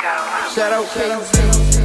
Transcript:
Shout out KZ.